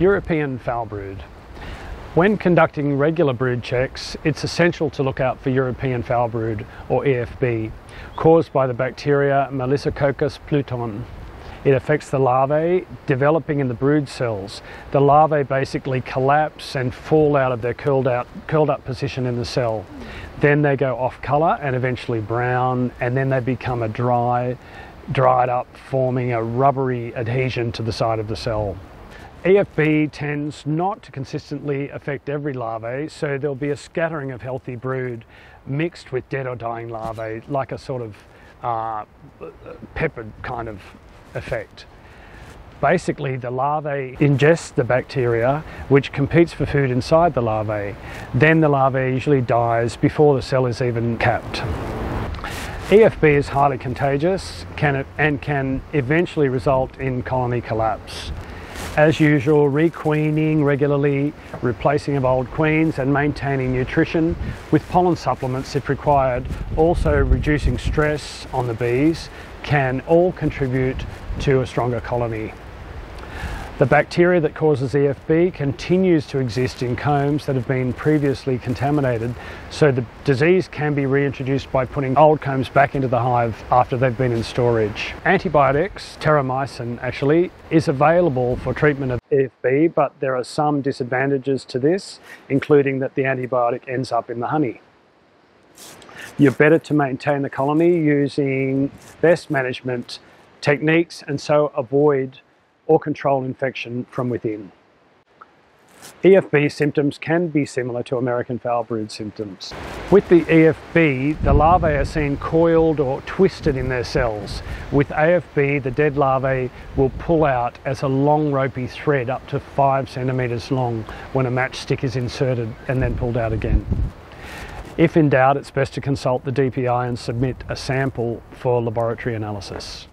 European foul brood. When conducting regular brood checks, it's essential to look out for European foul brood, or EFB, caused by the bacteria Melissococcus pluton. It affects the larvae developing in the brood cells. The larvae basically collapse and fall out of their curled, out, curled up position in the cell. Then they go off colour and eventually brown, and then they become a dry, dried up, forming a rubbery adhesion to the side of the cell. EFB tends not to consistently affect every larvae, so there'll be a scattering of healthy brood mixed with dead or dying larvae, like a sort of uh, peppered kind of effect. Basically, the larvae ingest the bacteria, which competes for food inside the larvae. Then the larvae usually dies before the cell is even capped. EFB is highly contagious can, and can eventually result in colony collapse. As usual, requeening regularly, replacing of old queens and maintaining nutrition with pollen supplements if required, also reducing stress on the bees can all contribute to a stronger colony. The bacteria that causes EFB continues to exist in combs that have been previously contaminated, so the disease can be reintroduced by putting old combs back into the hive after they've been in storage. Antibiotics, terramycin actually, is available for treatment of EFB, but there are some disadvantages to this, including that the antibiotic ends up in the honey. You're better to maintain the colony using best management techniques and so avoid or control infection from within. EFB symptoms can be similar to American foul brood symptoms. With the EFB, the larvae are seen coiled or twisted in their cells. With AFB, the dead larvae will pull out as a long ropey thread up to five centimetres long when a matchstick is inserted and then pulled out again. If in doubt, it's best to consult the DPI and submit a sample for laboratory analysis.